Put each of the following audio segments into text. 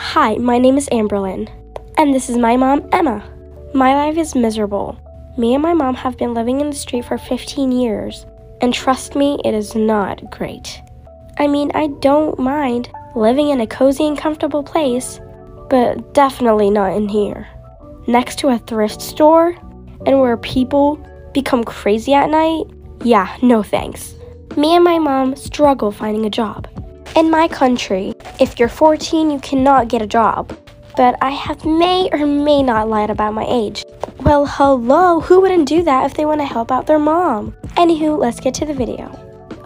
Hi, my name is Amberlyn, and this is my mom, Emma. My life is miserable. Me and my mom have been living in the street for 15 years, and trust me, it is not great. I mean, I don't mind living in a cozy and comfortable place, but definitely not in here. Next to a thrift store, and where people become crazy at night? Yeah, no thanks. Me and my mom struggle finding a job. In my country, if you're 14, you cannot get a job. But I have may or may not lied about my age. Well, hello, who wouldn't do that if they want to help out their mom? Anywho, let's get to the video.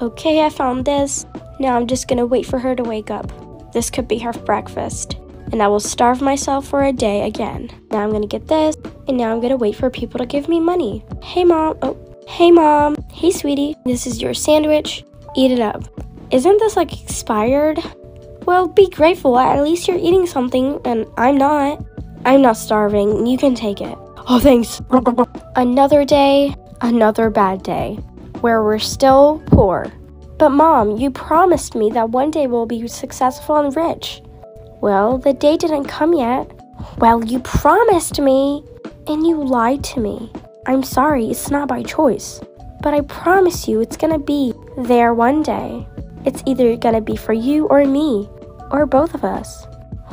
Okay, I found this. Now I'm just gonna wait for her to wake up. This could be her breakfast. And I will starve myself for a day again. Now I'm gonna get this, and now I'm gonna wait for people to give me money. Hey, mom. Oh, hey, mom. Hey, sweetie. This is your sandwich. Eat it up. Isn't this like expired? Well, be grateful. At least you're eating something, and I'm not. I'm not starving. You can take it. Oh, thanks. Another day, another bad day, where we're still poor. But, Mom, you promised me that one day we'll be successful and rich. Well, the day didn't come yet. Well, you promised me, and you lied to me. I'm sorry, it's not by choice. But I promise you it's gonna be there one day. It's either gonna be for you or me, or both of us.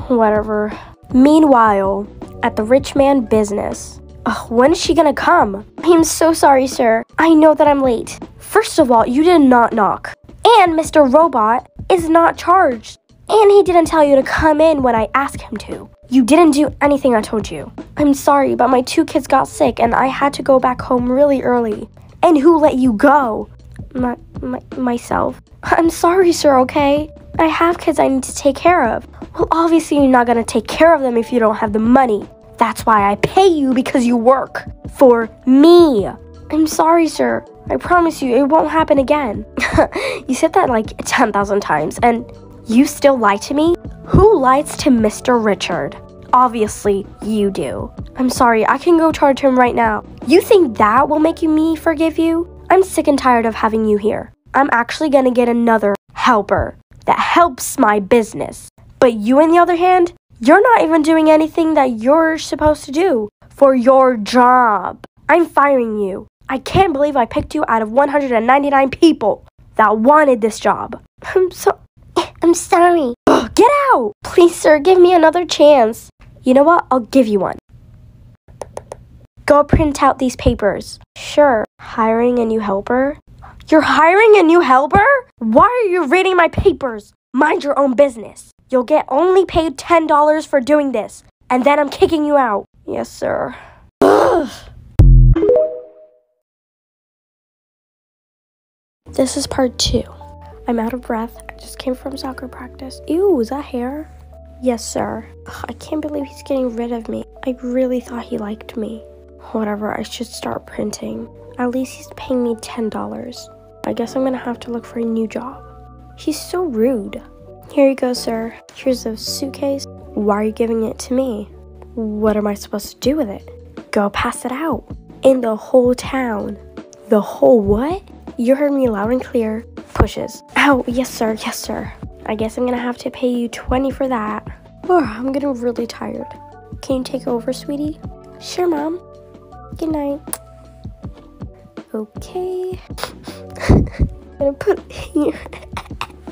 Whatever. Meanwhile, at the rich man business. Ugh, when is she gonna come? I'm so sorry, sir. I know that I'm late. First of all, you did not knock. And Mr. Robot is not charged. And he didn't tell you to come in when I asked him to. You didn't do anything I told you. I'm sorry, but my two kids got sick and I had to go back home really early. And who let you go? My, my, myself. I'm sorry, sir, okay? I have kids I need to take care of. Well, obviously, you're not gonna take care of them if you don't have the money. That's why I pay you because you work for me. I'm sorry, sir. I promise you, it won't happen again. you said that like 10,000 times, and you still lie to me? Who lies to Mr. Richard? Obviously, you do. I'm sorry, I can go charge him right now. You think that will make you me forgive you? I'm sick and tired of having you here. I'm actually gonna get another helper that helps my business. But you, on the other hand, you're not even doing anything that you're supposed to do for your job. I'm firing you. I can't believe I picked you out of 199 people that wanted this job. I'm so. I'm sorry. Get out! Please, sir, give me another chance. You know what? I'll give you one. Go print out these papers. Sure. Hiring a new helper? You're hiring a new helper? Why are you reading my papers? Mind your own business. You'll get only paid $10 for doing this, and then I'm kicking you out. Yes, sir. Ugh. This is part two. I'm out of breath. I just came from soccer practice. Ew, is that hair? Yes, sir. Ugh, I can't believe he's getting rid of me. I really thought he liked me. Whatever, I should start printing. At least he's paying me $10. I guess I'm gonna have to look for a new job. He's so rude. Here you go, sir. Here's a suitcase. Why are you giving it to me? What am I supposed to do with it? Go pass it out. In the whole town. The whole what? You heard me loud and clear. Pushes. Oh, yes, sir. Yes, sir. I guess I'm gonna have to pay you 20 for that. Oh, I'm getting really tired. Can you take over, sweetie? Sure, mom. Good night. Okay. I'm gonna put here.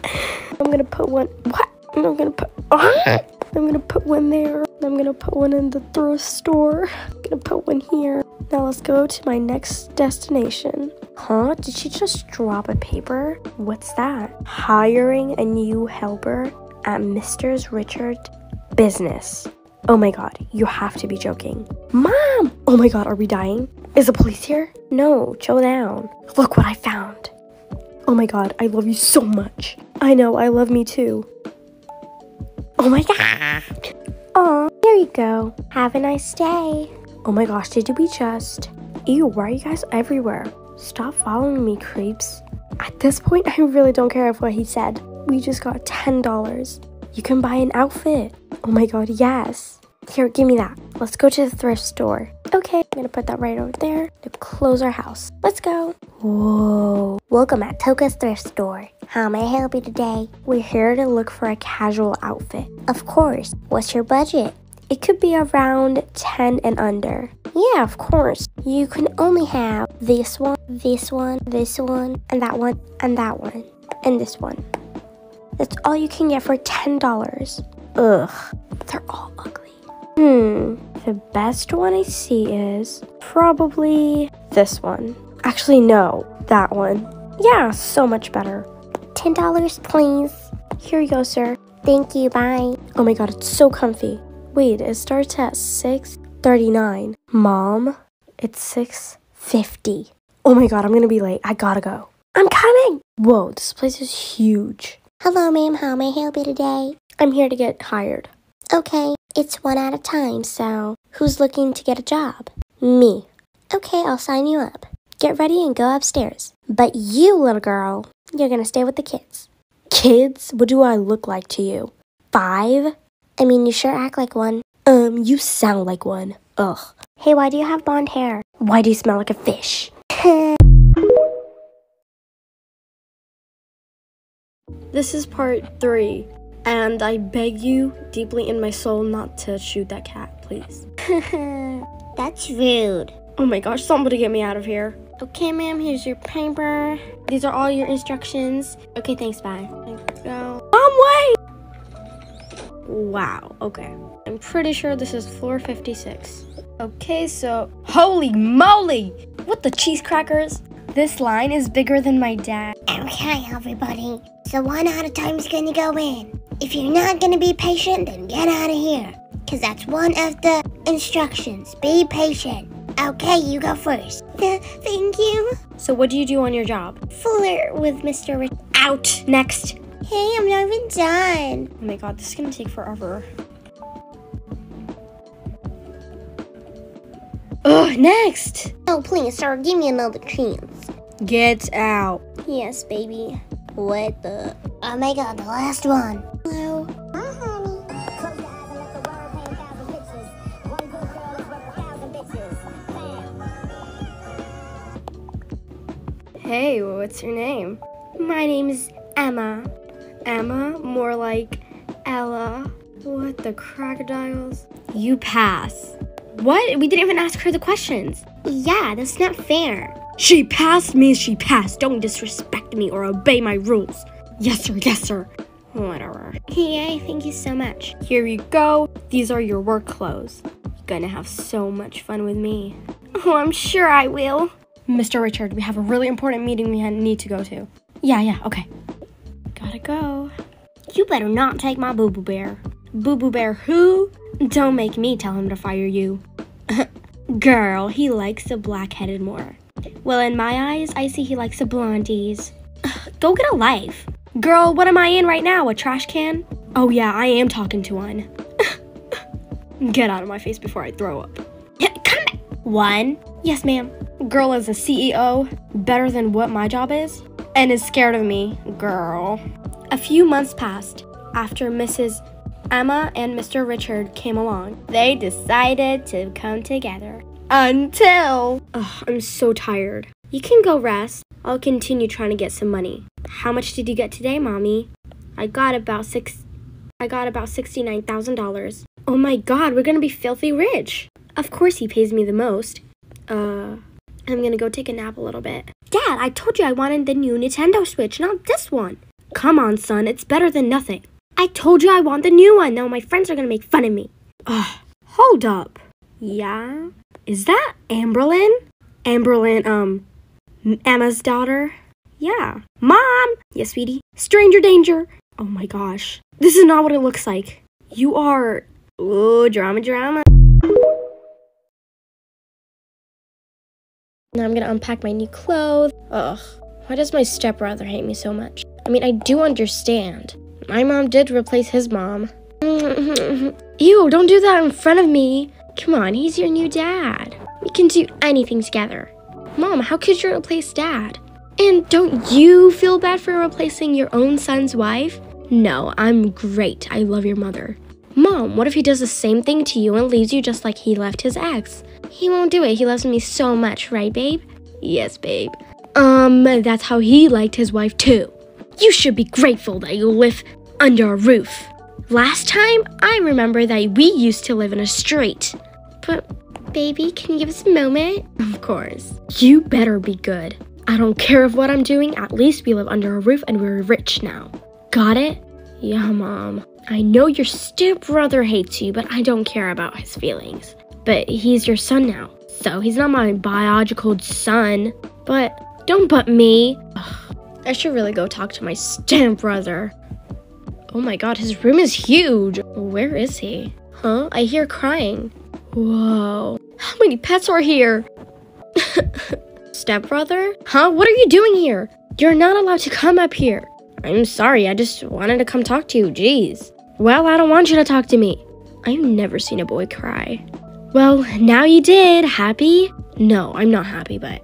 I'm gonna put one. What? I'm gonna put. I'm gonna put one there. I'm gonna put one in the thrift store. I'm gonna put one here. Now let's go to my next destination. Huh? Did she just drop a paper? What's that? Hiring a new helper at Mr. Richard business. Oh my god, you have to be joking. Mom! Oh my god, are we dying? Is the police here? No, chill down. Look what I found. Oh my god, I love you so much. I know, I love me too. Oh my god. Aw, here you go. Have a nice day. Oh my gosh, did we just? Ew, why are you guys everywhere? Stop following me, creeps. At this point, I really don't care if what he said. We just got $10. You can buy an outfit. Oh my god, yes. Here, give me that. Let's go to the thrift store. Okay, I'm gonna put that right over there to close our house. Let's go. Whoa. Welcome at Toca's thrift store. How may I help you today? We're here to look for a casual outfit. Of course. What's your budget? It could be around 10 and under. Yeah, of course. You can only have this one, this one, this one, and that one, and that one, and this one. That's all you can get for $10. Ugh, they're all ugly. Hmm, the best one I see is probably this one. Actually, no, that one. Yeah, so much better. $10, please. Here you go, sir. Thank you, bye. Oh my god, it's so comfy. Wait, it starts at 6.39. Mom, it's 6.50. Oh my god, I'm gonna be late. I gotta go. I'm coming! Whoa, this place is huge. Hello, ma'am. How may I help you today? I'm here to get hired. Okay, it's one at a time, so who's looking to get a job? Me. Okay, I'll sign you up. Get ready and go upstairs. But you, little girl, you're gonna stay with the kids. Kids? What do I look like to you? Five? I mean, you sure act like one. Um, you sound like one. Ugh. Hey, why do you have blonde hair? Why do you smell like a fish? this is part three, and I beg you deeply in my soul not to shoot that cat, please. That's rude. Oh my gosh, somebody get me out of here. Okay, ma'am, here's your paper. These are all your instructions. Okay, thanks, bye. Let's go. Mom, wait! Wow, okay. I'm pretty sure this is floor 56. Okay, so holy moly! What the cheese crackers? This line is bigger than my dad. Okay, everybody. So one at a time is gonna go in. If you're not gonna be patient, then get out of here. Cause that's one of the instructions. Be patient. Okay, you go first. Thank you. So what do you do on your job? Flirt with Mr. Rich. Out! Next! Hey, I'm not even done. Oh my god, this is gonna take forever. Ugh, next! Oh, please, sir, give me another chance. Get out. Yes, baby. What the? Oh my god, the last one. Hello. Hi, honey. Close your eyes and let the world paint a thousand pictures. One good girl is worth a thousand bitches. Bam. Hey, what's your name? My name is Emma. Emma? More like Ella. What the crocodiles? You pass. What? We didn't even ask her the questions. Yeah, that's not fair. She passed means she passed. Don't disrespect me or obey my rules. Yes, sir. Yes, sir. Whatever. Yay, thank you so much. Here you go. These are your work clothes. You're gonna have so much fun with me. Oh, I'm sure I will. Mr. Richard, we have a really important meeting we need to go to. Yeah, yeah, okay. Gotta go. You better not take my boo boo bear. Boo Boo Bear who? Don't make me tell him to fire you. Girl, he likes the black-headed more. Well, in my eyes, I see he likes the blondies. Go get a life. Girl, what am I in right now? A trash can? Oh yeah, I am talking to one. get out of my face before I throw up. Yeah, Come back. One? Yes, ma'am. Girl is a CEO, better than what my job is, and is scared of me. Girl. A few months passed after Mrs. Emma and Mr. Richard came along. They decided to come together. Until. Ugh, I'm so tired. You can go rest. I'll continue trying to get some money. How much did you get today, Mommy? I got about six. I got about $69,000. Oh my god, we're gonna be filthy rich. Of course he pays me the most. Uh, I'm gonna go take a nap a little bit. Dad, I told you I wanted the new Nintendo Switch, not this one. Come on, son, it's better than nothing. I told you I want the new one. Now my friends are gonna make fun of me. Ugh, hold up. Yeah? Is that Amberlyn? Amberlyn, um, Emma's daughter? Yeah. Mom! Yes, sweetie. Stranger danger. Oh my gosh. This is not what it looks like. You are. Oh, drama, drama. Now I'm gonna unpack my new clothes. Ugh. Why does my stepbrother hate me so much? I mean, I do understand. My mom did replace his mom. Ew, don't do that in front of me. Come on, he's your new dad. We can do anything together. Mom, how could you replace dad? And don't you feel bad for replacing your own son's wife? No, I'm great. I love your mother. Mom, what if he does the same thing to you and leaves you just like he left his ex? He won't do it. He loves me so much, right, babe? Yes, babe. Um, that's how he liked his wife too. You should be grateful that you live under a roof. Last time, I remember that we used to live in a street. But, baby, can you give us a moment? Of course. You better be good. I don't care of what I'm doing, at least we live under a roof and we're rich now. Got it? Yeah, Mom. I know your stepbrother hates you, but I don't care about his feelings. But he's your son now, so he's not my biological son. But don't butt me. Ugh, I should really go talk to my stepbrother. Oh my god, his room is huge. Where is he? Huh? I hear crying. Whoa. How many pets are here? Stepbrother? Huh? What are you doing here? You're not allowed to come up here. I'm sorry, I just wanted to come talk to you. Jeez. Well, I don't want you to talk to me. I've never seen a boy cry. Well, now you did. Happy? No, I'm not happy, but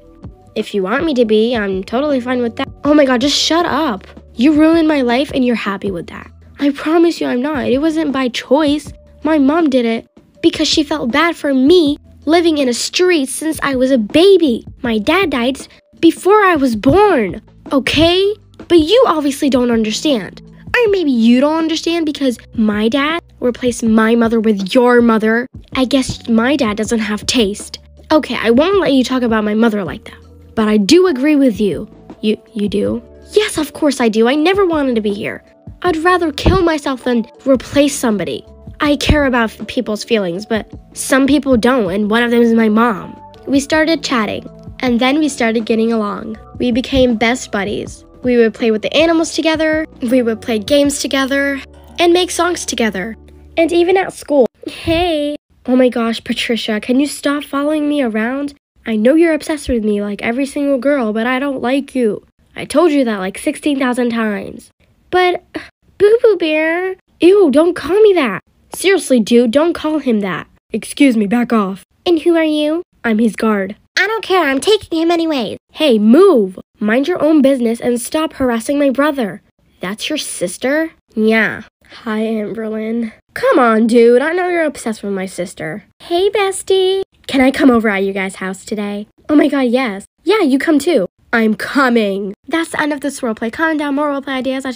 if you want me to be, I'm totally fine with that. Oh my god, just shut up. You ruined my life and you're happy with that. I promise you I'm not. It wasn't by choice. My mom did it because she felt bad for me living in a street since I was a baby. My dad died before I was born, okay? But you obviously don't understand. Or maybe you don't understand because my dad replaced my mother with your mother. I guess my dad doesn't have taste. Okay, I won't let you talk about my mother like that. But I do agree with you. You you do? Yes, of course I do. I never wanted to be here. I'd rather kill myself than replace somebody. I care about people's feelings, but some people don't, and one of them is my mom. We started chatting, and then we started getting along. We became best buddies. We would play with the animals together, we would play games together, and make songs together. And even at school. Hey! Oh my gosh, Patricia, can you stop following me around? I know you're obsessed with me like every single girl, but I don't like you. I told you that like 16,000 times. But, Boo Boo Bear, ew, don't call me that. Seriously, dude, don't call him that. Excuse me, back off. And who are you? I'm his guard. I don't care, I'm taking him anyways. Hey, move! Mind your own business and stop harassing my brother. That's your sister? Yeah. Hi, Amberlynn. Come on, dude. I know you're obsessed with my sister. Hey, bestie. Can I come over at you guys' house today? Oh my god, yes. Yeah, you come too. I'm coming. That's the end of this roleplay. Comment down more roleplay ideas. I